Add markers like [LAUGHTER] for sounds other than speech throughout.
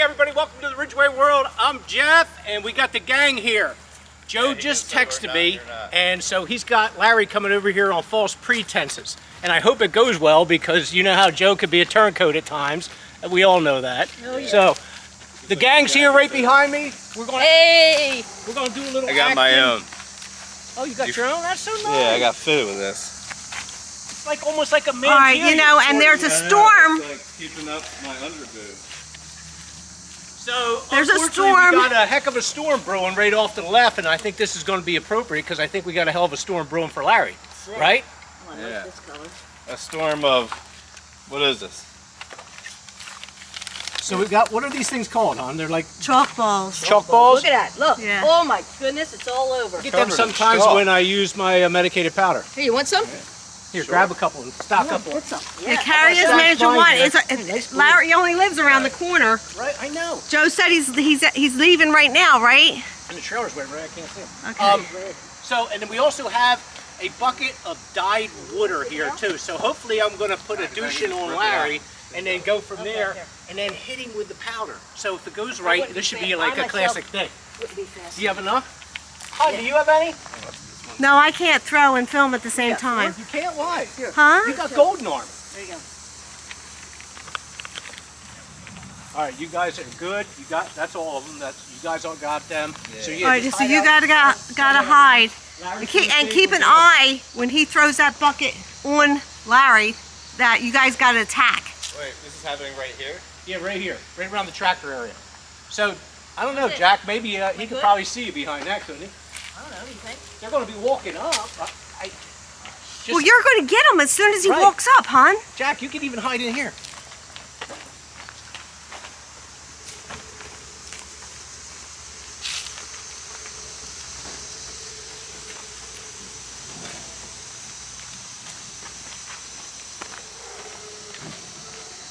everybody, welcome to the Ridgway World. I'm Jeff, and we got the gang here. Joe just texted me, and so he's got Larry coming over here on false pretenses. And I hope it goes well because you know how Joe could be a turncoat at times. and We all know that. Oh, so the gang's here right behind me. We're going. Hey! We're going to do a little. I got my own. Oh, you got You- your own? That's so nice. Yeah, I got fitted with this. It's like almost like a man. All right, you know, and there's a storm. like keeping up my underboob. So There's a unfortunately, storm. We got a heck of a storm brewing right off to the left, and I think this is going to be appropriate because I think we got a hell of a storm brewing for Larry, right? Yeah. A storm of, what is this? So we've got what are these things called, hon? They're like Chalk balls. chalk balls. Look at that. Look. Yeah. Oh my goodness, it's all over. Get them Covered sometimes when I use my uh, medicated powder. Hey, you want some? Here, grab a couple and stock up on. Get some. You Yeah. carry as That's many as you want. It's a, it's, Larry only lives around the corner. Right, I know. Joe said he's he's he's leaving right now, right? And the trailer's wet, right? I can't see 'em. Okay. Um, so, and then we also have a bucket of dyed water here too. So hopefully I'm going to put a douche in on Larry and then go from there and then hit him with the powder. So if it goes right, this should be like a classic thing. Wouldn't be fast. Do you have enough? Hon, do you have any? No, I can't throw and film at the same time. You can't lie. You Huh? You got golden arm. There you go. All right, you guys are good. You got that's all of them. That's you guys all got them. So yeah, All right, just so you gotta got, gotta hide. And keep, and keep an eye when he throws that bucket on Larry that you guys gotta attack. Wait, this is happening right here? Yeah, right here, right around the tractor area. So I don't know, Jack. Maybe uh, he could probably see you behind that, couldn't he? I don't know. What do you think? They're going to be walking up. I, I just, well, you're gonna get him as soon as he Right. walks up, hon. Jack, you can even hide in here.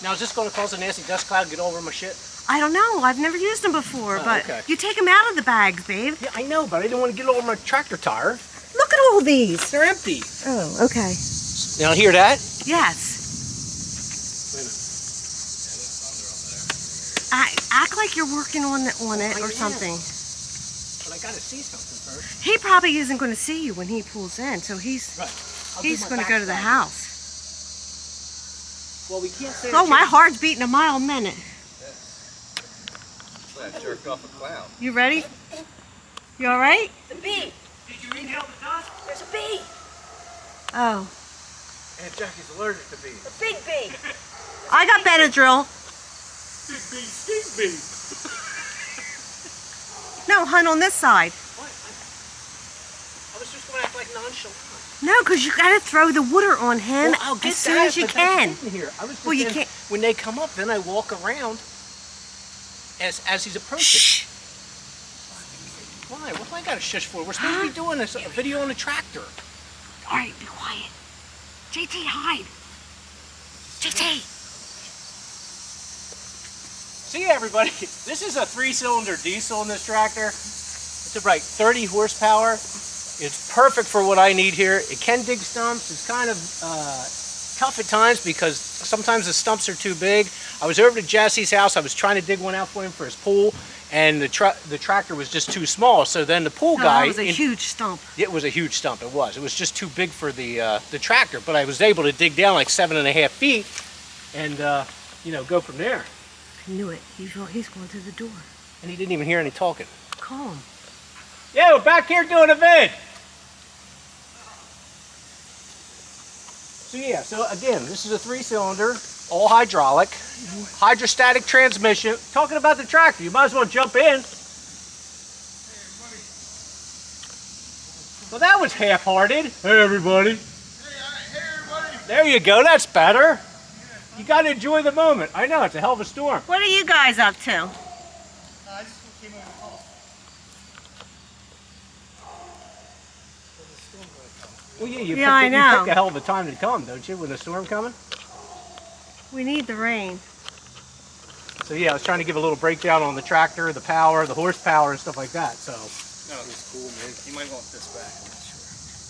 Now, is this going to cause a nasty dust cloud to get over my shit? I don't know. I've never used them before, Oh, but okay. you take them out of the bags, babe. Yeah, I know, but I didn't want to get over my tractor tire. Look at all these. They're empty. Oh, okay. Now, hear that? Yes. I, act like you're working on it, on it I or am. something. But I got to see something first. He probably isn't going to see you when he pulls in, so he's Right. He's going to go to the house. Well, we can't say. Oh, my heart's beating a mile a minute. I jerked off a clown. You ready? You all right? The bee. Did you inhale the dust? There's a bee. Oh, Aunt Jackie's allergic to bees. A big bee. [LAUGHS] I got Benadryl. Big bee, big bee. No, hun, on this side. What? I, I was just going to act like nonchalant. No, because you got to throw the water on him Well, I'll get as soon that, as you can. Here. I was Well, you can't- When they come up, then I walk around as as he's approaching. Shh. Why? What do I got to shush for? We're supposed to be doing this, a video on a tractor. All right, be quiet. JT, hide. JT. See everybody, [LAUGHS] this is a three-cylinder diesel in this tractor. It's about 30 horsepower. It's perfect for what I need here. It can dig stumps. It's kind of uh, tough at times because sometimes the stumps are too big. I was over to Jesse's house. I was trying to dig one out for him for his pool, and the tra the tractor was just too small. So then the pool No, guy, that was a in- huge stump. it was a huge stump. It was. It was just too big for the uh, the tractor. But I was able to dig down like seven and a half feet, and uh, you know go from there. I knew it. He's, he's going to the door. And he didn't even hear any talking. Calm. Yeah, we're back here doing a vid. So yeah, so again, this is a three-cylinder, all hydraulic, hydrostatic transmission. Talking about the tractor, you might as well jump in. Well, that was half-hearted. Hey, everybody. Hey, hey, everybody. There you go. That's better. You got to enjoy the moment. I know it's a hell of a storm. What are you guys up to? Well, yeah, you, Yeah, I pick, you know. pick a hell of a time to come, don't you, with a storm coming? We need the rain. So yeah, I was trying to give a little breakdown on the tractor, the power, the horsepower, and stuff like that. So No, it's cool, man. You might want this back. I'm not sure.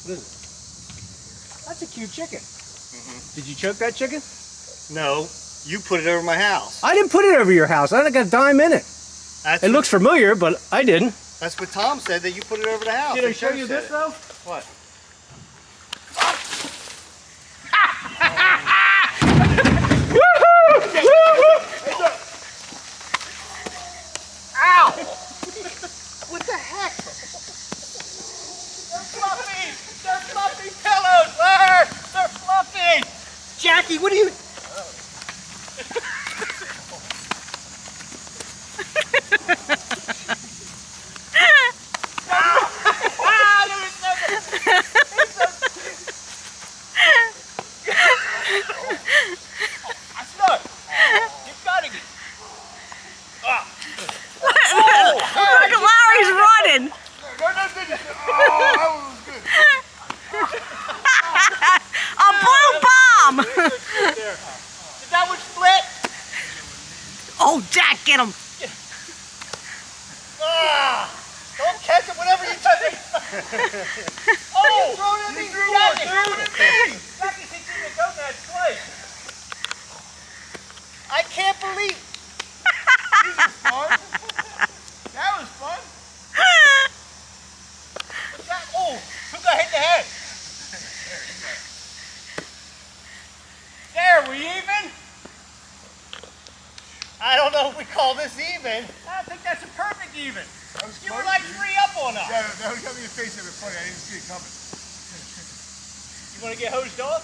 what is it? That's a cute chicken. Mm-hmm. Did you choke that chicken? No. You put it over my house. I didn't put it over your house. I didn't got a dime in it. That's It what, looks familiar, but I didn't. That's what Tom said that you put it over the house. Did I show you this it. though? What? What the heck? They're fluffy! They're fluffy pillows, Larry! They're fluffy! Jackie, what are you... Ah, there was something- That's not. You've got to get... Look at Larry's running. A blue bomb. Did that one split? Oh, Jack, get him. Ah, don't catch it whenever you touch it. [LAUGHS] oh, throw it at me. Jackie, throw it at me. Jackie thinks he's a goat that's twice. I can't believe. That was fun. What's that? Oh, who got hit in the head? There, we even? I don't know if we call this even. I think that's a perfect even. You were like three up on us. Yeah, that would got me in the face of it funny. I didn't see it coming. [LAUGHS] You want to get hosed off?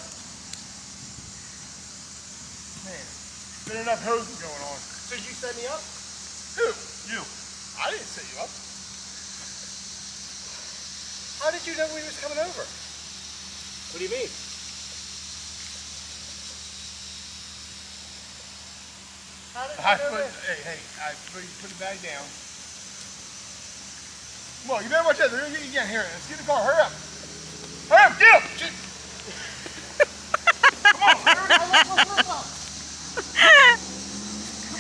Man, been enough hosing going on. Did you set me up? Who? You. I didn't set you up. How did you know we was coming over? What do you mean? How did I you know put, that? hey, hey, I put, put the bag down. Come on, you better watch out. They're gonna get you again. Here, let's get the car. Hurry up. Hurry up, get up. Come on, hurry up. Come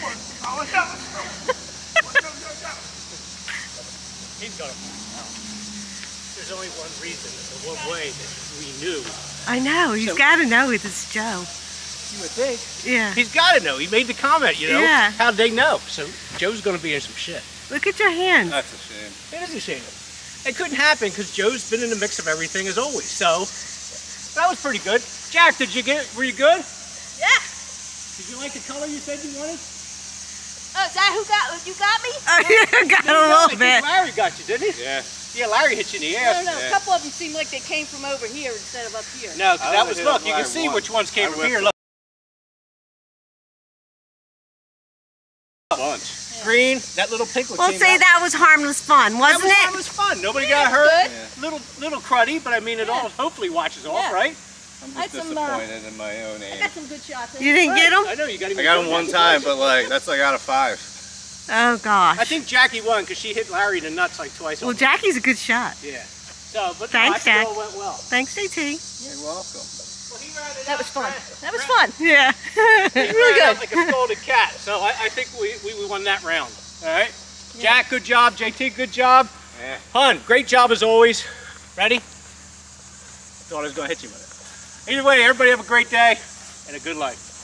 on. Oh, let's go. Let's go. Let's go, go, go. He's gonna find out. There's only one reason, or one way that we knew. I know. He's So- got to know it. It's Joe. You would think. Yeah. He's got to know. He made the comment, you know. Yeah. How'd they know? So Joe's gonna be in some shit. Look at your hands. That's a shame. It is a shame. It couldn't happen because Joe's been in the mix of everything as always. So that was pretty good. Jack, did you get? Were you good? Yeah. Did you like the color you said you wanted? Oh, is that who got you got me? Oh, you got a I little think bit. Larry got you, didn't he? Yeah. Yeah, Larry hit you in the No, ass. no, no. yeah. A couple of them seem like they came from over here instead of up here. No, because I that was hit look. You can see once. which ones came I from here. him. Look, Bunch. Green. That little pink one. Well, came see, out. that was harmless fun, wasn't was, it? that was fun. Nobody Yeah, got hurt. good. Yeah. Little little cruddy, but I mean, it Yeah. all hopefully washes off, Yeah. right? I'm just had some, uh, disappointed in my own I aim. got some good shots. in. You didn't get them? I know you got him. I got him one time, but like that's like out of five. Oh, gosh. I think Jackie won because she hit Larry in the nuts like twice. Well, almost. Jackie's a good shot. Yeah. So, but Thanks, no, I Jack. all went well. Thanks, JT. You're welcome. Well, he ran it That was fun. That was fun. Yeah. [LAUGHS] He [LAUGHS] Really good. like a scolded cat. So I, I think we, we, we won that round. All right. Jack, good job. JT, good job. Yeah. Hun, great job as always. Ready? Thought I was going to hit you with it. Either way, everybody have a great day and a good life.